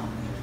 不。